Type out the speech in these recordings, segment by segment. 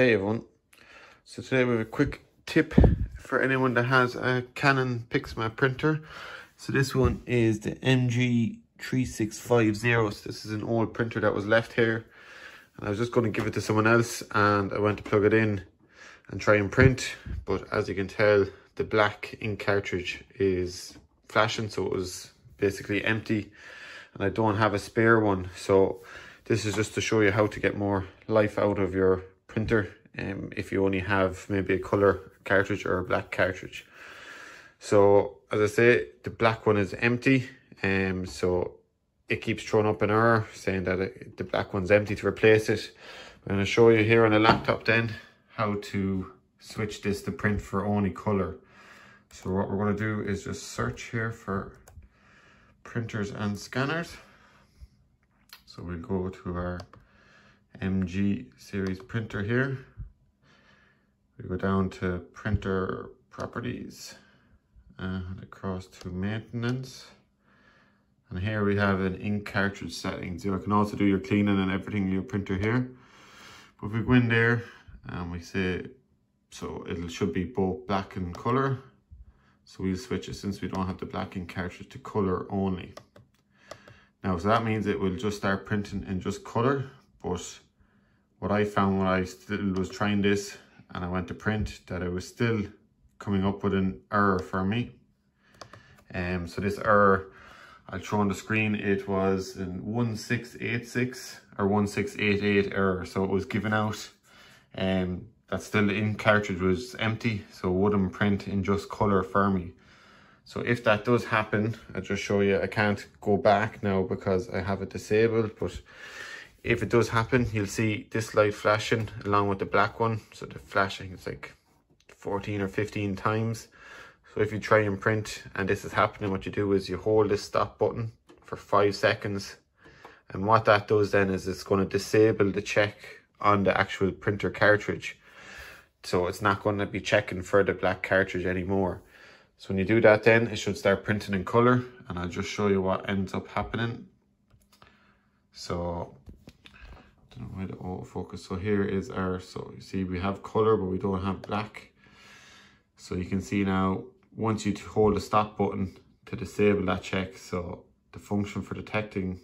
Hey everyone. So today we have a quick tip for anyone that has a Canon Pixma printer. So this one is the MG3650. So this is an old printer that was left here. And I was just going to give it to someone else and I went to plug it in and try and print. But as you can tell, the black ink cartridge is flashing. So it was basically empty and I don't have a spare one. So this is just to show you how to get more life out of your printer um, if you only have maybe a color cartridge or a black cartridge. So as I say, the black one is empty. Um, so it keeps throwing up an error saying that it, the black one's empty to replace it. I'm to show you here on a laptop then how to switch this to print for only color. So what we're going to do is just search here for printers and scanners. So we'll go to our MG series printer here. We go down to printer properties uh, and across to maintenance. And here we have an ink cartridge settings. You can also do your cleaning and everything in your printer here. But if we go in there and we say, so it should be both black and color. So we'll switch it since we don't have the black ink cartridge to color only. Now, so that means it will just start printing in just color, but what I found when I still was trying this and I went to print that it was still coming up with an error for me. Um, so this error, I'll show on the screen, it was in 1686 or 1688 error. So it was given out um, that still in cartridge was empty. So wouldn't print in just color for me. So if that does happen, I'll just show you, I can't go back now because I have it disabled, but if it does happen, you'll see this light flashing along with the black one. So the flashing is like 14 or 15 times. So if you try and print and this is happening, what you do is you hold this stop button for five seconds. And what that does then is it's going to disable the check on the actual printer cartridge. So it's not going to be checking for the black cartridge anymore. So when you do that then, it should start printing in color. And I'll just show you what ends up happening. So don't know why the. So here is our, so you see we have color, but we don't have black. So you can see now, once you hold the stop button to disable that check, so the function for detecting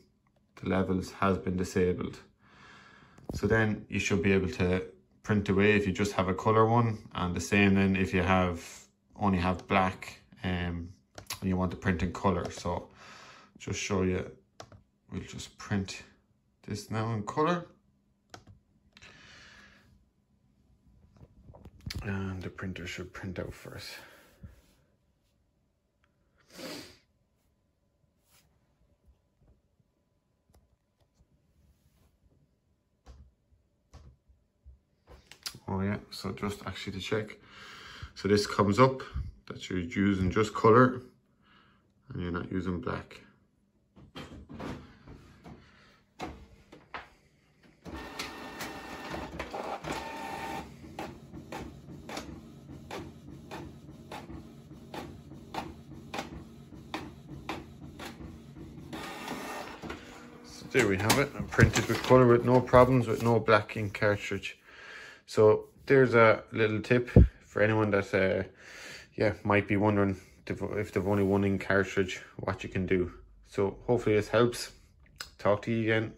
the levels has been disabled. So then you should be able to print away if you just have a color one and the same then if you have only have black um, and you want to print in color. So just show you, we'll just print this now in color. And the printer should print out first. Oh yeah, so just actually to check. So this comes up that you're using just color and you're not using black. There we have it I'm printed with color with no problems with no black ink cartridge. So there's a little tip for anyone that uh, yeah might be wondering if they've only one ink cartridge what you can do. So hopefully this helps. Talk to you again